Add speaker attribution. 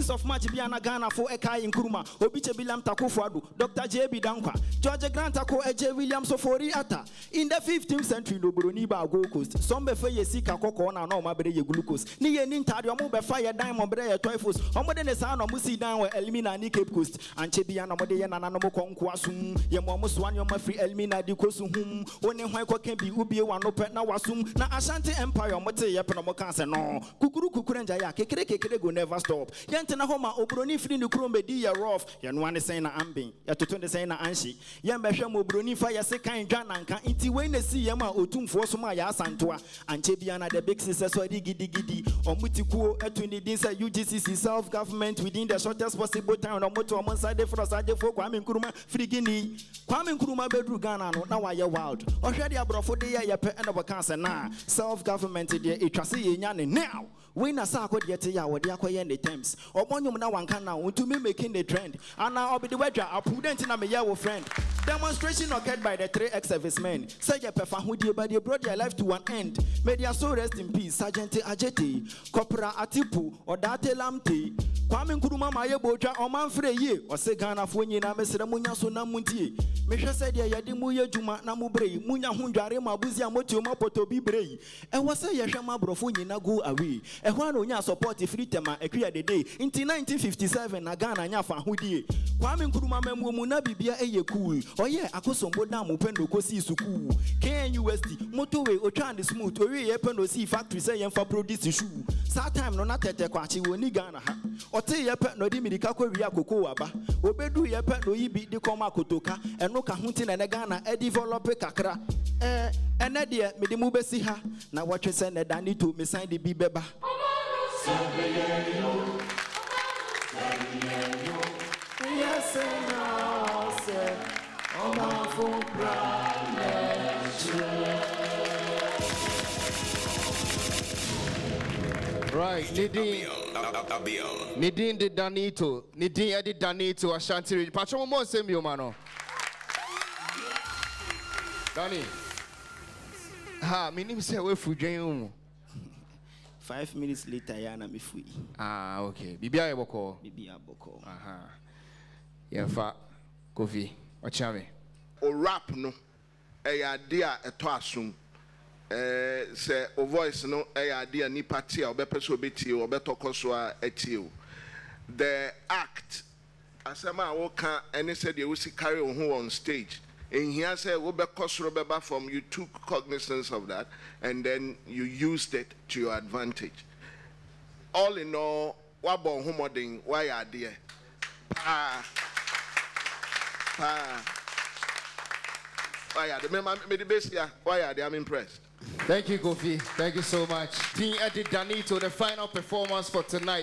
Speaker 1: 19th of March bi Ghana fo Ekai Nkrumah Obi Chebilam Takufuado Dr JB Dankwa George Grant Ako AJ William Sofori Ata. In the 15th century no broni ba Gold Coast some be fa ye sika kokko na na o ma bere ye glucose ni ye ni ntade o mo be fa ye dan mo Elmina ni Coast. Anche bi ana mo de ye nana no mo free Elmina di kosu hum woni hwan kokan bi ubie wa no pe wasum na Ashanti Empire mo te ye no. Kukuru kukuru nja ya never stop. Yent yɛntena hɔ ma oburoni firi ne kurom bɛdi yɛ yɛnoa ne sɛn na amben yɛtoto ne sɛn na anhye. Yɛmbɛhwɛ ma fa yɛse kan dwa nanka. Nti wei na a otumfoɔ som a yɛ asantoa. Ankyɛ bia na so ɔmo ti kuo ne din sɛ ugcc self government within the shortest possible time na ɔmo to ɔmo nsa de kwame nkrumah firi kwame nkrumah bɛduru ghana no na wayɛ wild. Ɔhwɛ de aborɔfo de yɛ yɛpɛ ɛna sɛ self government deɛ ɛtwa sɛ yɛnya ne now. Wei na saa akɔdeɛ te yɛ a wɔde akɔyɛ ne terms ɔbɔ nnwom na wanka na ɔntumi making the trend. Anaa ɔbɛde wadwa apo dɛ nti na meyɛ wo friend. Demonstration occurred by the three ex-servicemen. Sɛ yɛpɛfa hodie but they brought their life to an end. May their soul rest in peace sergeant ajete kɔpra atipu ɔdaate lamte kwame nkuruma ma yɛ bɔtwa ɔmanfrɛ yie. Ɔse ghanafoɔ nyinaa mesrɛ monya so na montie mehwɛ sɛ deɛ yɛde mo yɛ adwuma na mobrɛ yi monya ho ndware ma abusi a motio ma pɔtɔ bi berɛ yi ɛwɔ sɛ yɛhwɛ ma aborɔfo nyina go away. Ɛhɔ a na onya support firi tɛma akua dede. Nti 1957 na ghana nya fa ahodie kwame nkuruma mamuo mu na biribia ɛyɛ cool. Ɔyɛ akosombo da mo pɛ na ɔkɔsii sukuu. Knust motowe otwa ne smooth. Owie yɛ pɛ na ɔsii factory sɛ yɛmfa produce shoe. Saa time no na tɛtɛ kwakye wɔ ni ghana ha. Ɔtee yɛ pɛ na ɔde mirika kɔwie akoko aba. Obɛduu yɛ pɛ na ɔyi bi de kɔma akotoka ɛno ka ho nti na ɛnɛ ghana ɛdevelop kakra. Ɛɛ ɛnɛ deɛ mede mu bɛsi ha. Na wɔtwe sɛ nɛ dane to mesan de bi bɛba. Yes, and no, sir. Oh, my full
Speaker 2: Right, Nidin. Nidin de Danito. Nidin Eddie Danito Ashanti. Ridge. Patron mo nsɛm bi o ma no. Danny. Ha, menim sɛ woafu dwan wo mu.
Speaker 1: Five minutes later, ya na mefui.
Speaker 2: Ah, okay. Biribiara yɛ bɔkɔɔ.
Speaker 1: Bibi aboko.
Speaker 2: Aha. Yɛmfa Kofi. Ɔkyea me.
Speaker 3: o rap no ɛyɛ ade a ɛtɔ asom ɛɛ Eh, sɛ o voice no ɛyɛ ade a nipa tie a ɔbɛpɛ sɛ ɔbɛtie o ɔbɛtɔkɔ so a ɛtie o the act asɛm a wɔka ɛne sɛ deɛ wosi carry wo ho on stage ehia sɛ wobɛkɔ soro bɛba from you took cognizance of that and then you used it to your advantage. All in all wabɔ wo ho mmɔden wayɛ adeɛ. Paa. Paa wayɛ are they? bɛsia wayɛ adeɛ i'm impressed
Speaker 2: Thank you, Kofi. Thank you so much. Dean Eddie Danito, the final performance for tonight.